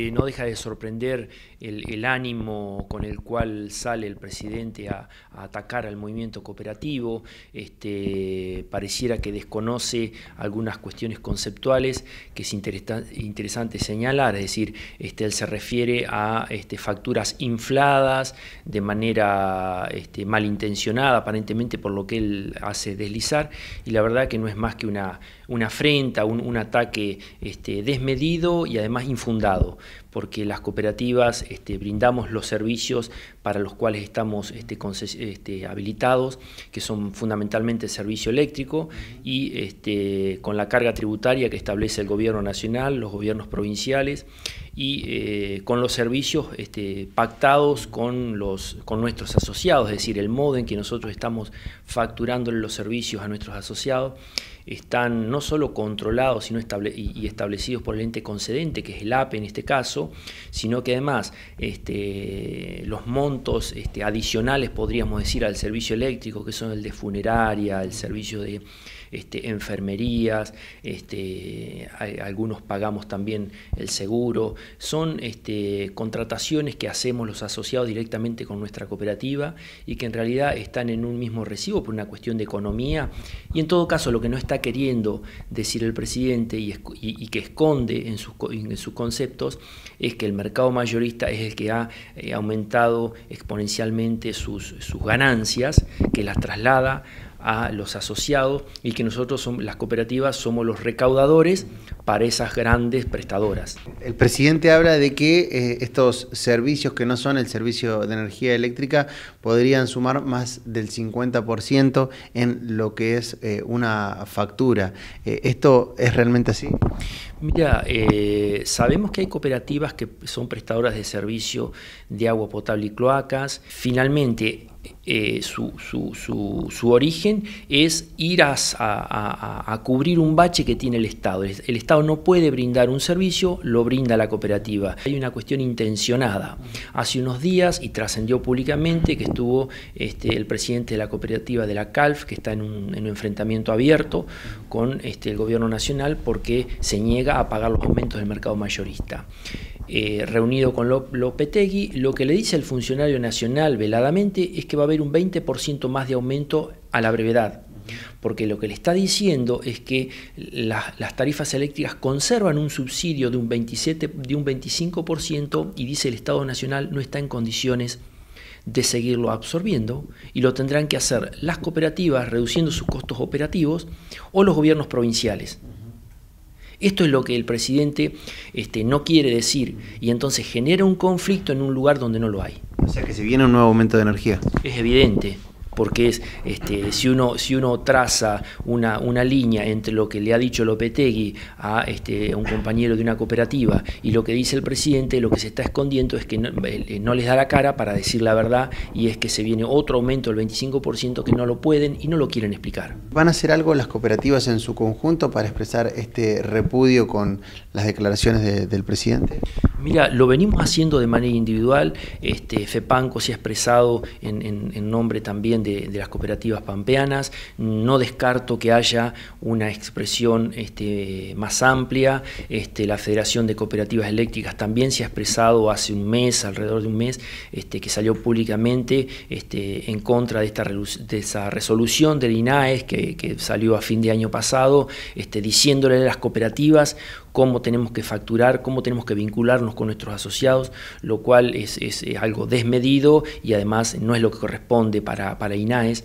No deja de sorprender el, ánimo con el cual sale el presidente a, atacar al movimiento cooperativo, este, pareciera que desconoce algunas cuestiones conceptuales que es interesante señalar, es decir, este, él se refiere a este, facturas infladas de manera este, malintencionada, aparentemente por lo que él hace deslizar, y la verdad que no es más que una, una afrenta, un, un ataque este, desmedido y además infundado porque las cooperativas este, brindamos los servicios para los cuales estamos este, este, habilitados, que son fundamentalmente servicio eléctrico y con la carga tributaria que establece el gobierno nacional, los gobiernos provinciales y eh, con los servicios pactados con, los, con nuestros asociados, es decir, el modo en que nosotros estamos facturando los servicios a nuestros asociados están no solo controlados sino y establecidos por el ente concedente, que es el APE en este caso, sino que además este, los montos este, adicionales, podríamos decir, al servicio eléctrico, que son el de funeraria, el servicio de este, enfermerías, este, algunos pagamos también el seguro, son este, contrataciones que hacemos los asociados directamente con nuestra cooperativa y que en realidad están en un mismo recibo por una cuestión de economía. Y en todo caso lo que no está queriendo decir el presidente y, que esconde en sus, conceptos es que el mercado mayorista es el que ha eh, aumentado exponencialmente sus, sus ganancias, que las traslada a los asociados y que nosotros, somos, las cooperativas, somos los recaudadores para esas grandes prestadoras. El presidente habla de que eh, estos servicios que no son el servicio de energía eléctrica podrían sumar más del 50% en lo que es eh, una factura. Eh, ¿Esto es realmente así? Mira, sabemos que hay cooperativas que son prestadoras de servicio de agua potable y cloacas. Finalmente, eh, su, su, origen es ir a, cubrir un bache que tiene el Estado. El, Estado no puede brindar un servicio, lo brinda la cooperativa. Hay una cuestión intencionada. Hace unos días, y trascendió públicamente, que estuvo este, el presidente de la cooperativa de la CALF, que está en un, enfrentamiento abierto con este, el gobierno nacional porque se niega a pagar los aumentos del mercado mayorista. Eh, reunido con Lopetegui, lo que le dice el funcionario nacional veladamente es que va a haber un 20% más de aumento a la brevedad. Porque lo que le está diciendo es que las tarifas eléctricas conservan un subsidio de un, 27, de un 25% y dice el Estado Nacional no está en condiciones de seguirlo absorbiendo y lo tendrán que hacer las cooperativas reduciendo sus costos operativos o los gobiernos provinciales. Esto es lo que el presidente este, no quiere decir y entonces genera un conflicto en un lugar donde no lo hay. O sea que se viene un nuevo aumento de energía. Es evidente porque es, este, si, uno, si uno traza una, una, línea entre lo que le ha dicho Lopetegui a, este, un compañero de una cooperativa y lo que dice el presidente, lo que se está escondiendo es que no, eh, no, les da la cara para decir la verdad y es que se viene otro aumento del 25% que no lo pueden y no lo quieren explicar. ¿Van a hacer algo las cooperativas en su conjunto para expresar este repudio con las declaraciones del presidente? Mira, lo venimos haciendo de manera individual. Este, FEPANCO se ha expresado en, nombre también de, las cooperativas pampeanas. No descarto que haya una expresión este, más amplia. Este, la Federación de Cooperativas Eléctricas también se ha expresado hace un mes, alrededor de un mes, que salió públicamente en contra de, esta, esa resolución del INAES que, salió a fin de año pasado, diciéndole a las cooperativas cómo tenemos que facturar, cómo tenemos que vincularnos con nuestros asociados, lo cual es, algo desmedido y además no es lo que corresponde para, para INAES.